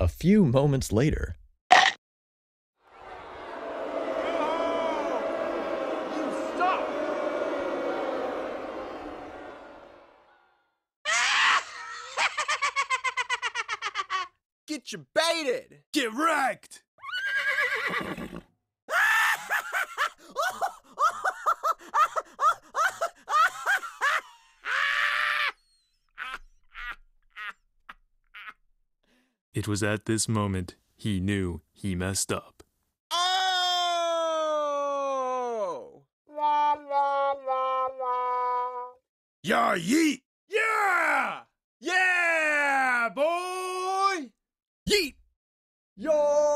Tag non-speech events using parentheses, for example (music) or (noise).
A few moments later, (laughs) Get you baited! Get wrecked! (laughs) It was at this moment he knew he messed up. Oh! Yeah, yeet! Yeah! Yeah, boy! Yeet! Yo!